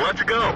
Let's go.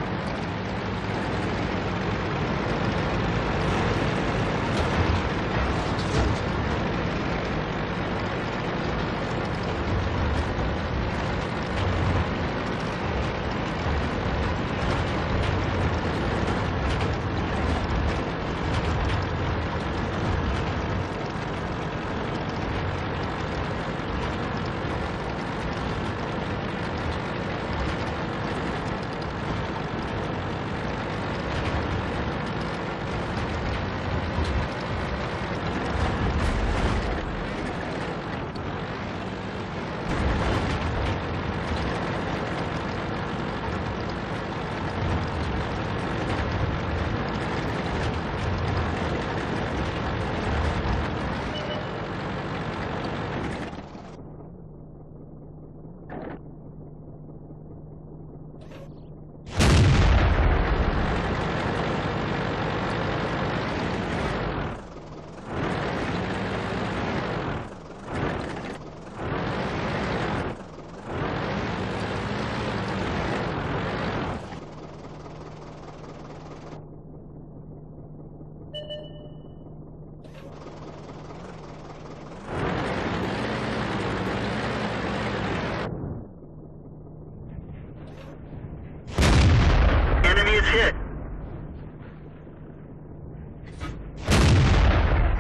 Enemy is hit.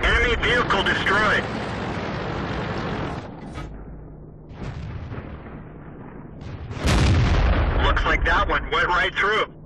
Enemy vehicle destroyed. Looks like that one went right through.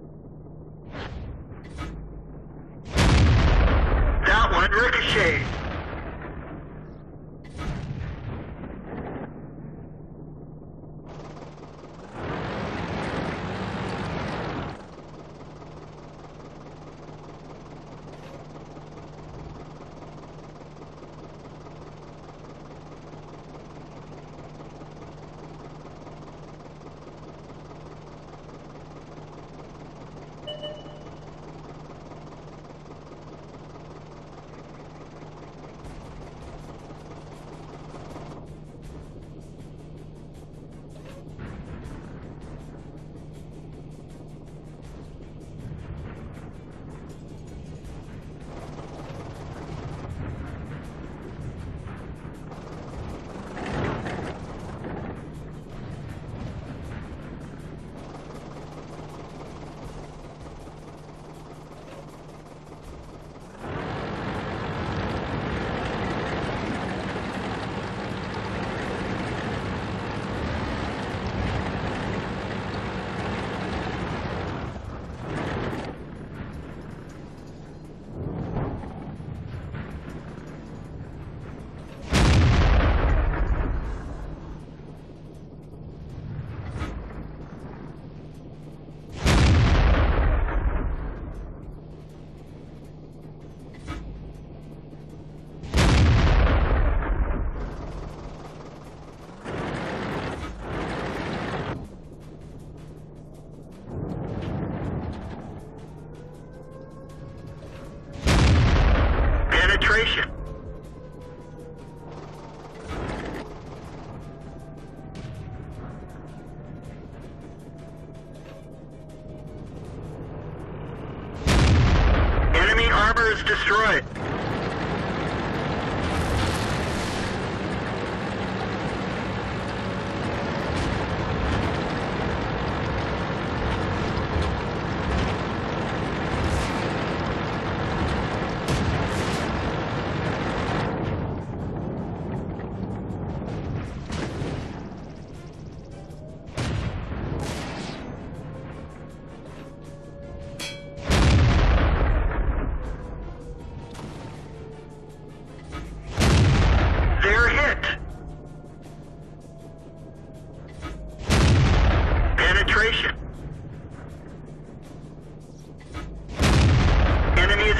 Is destroyed.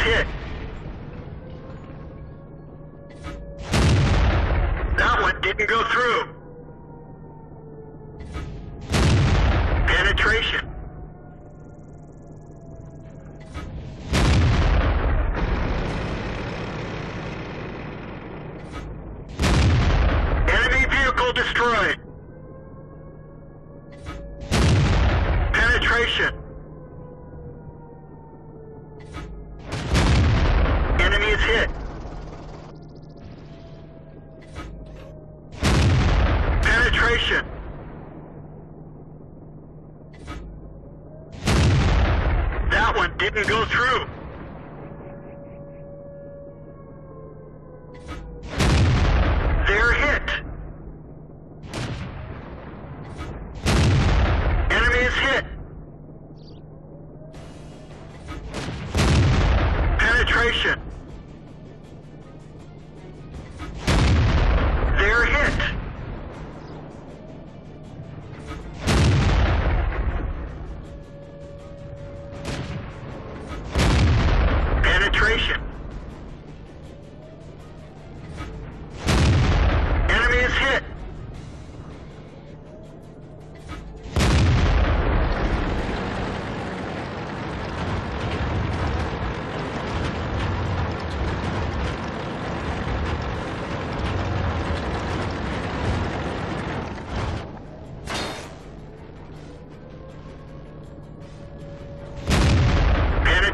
Enemy is hit. That one didn't go through. Penetration. Enemy vehicle destroyed. Penetration. That one didn't go through.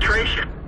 Penetration.